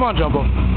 Come on, Jumbo.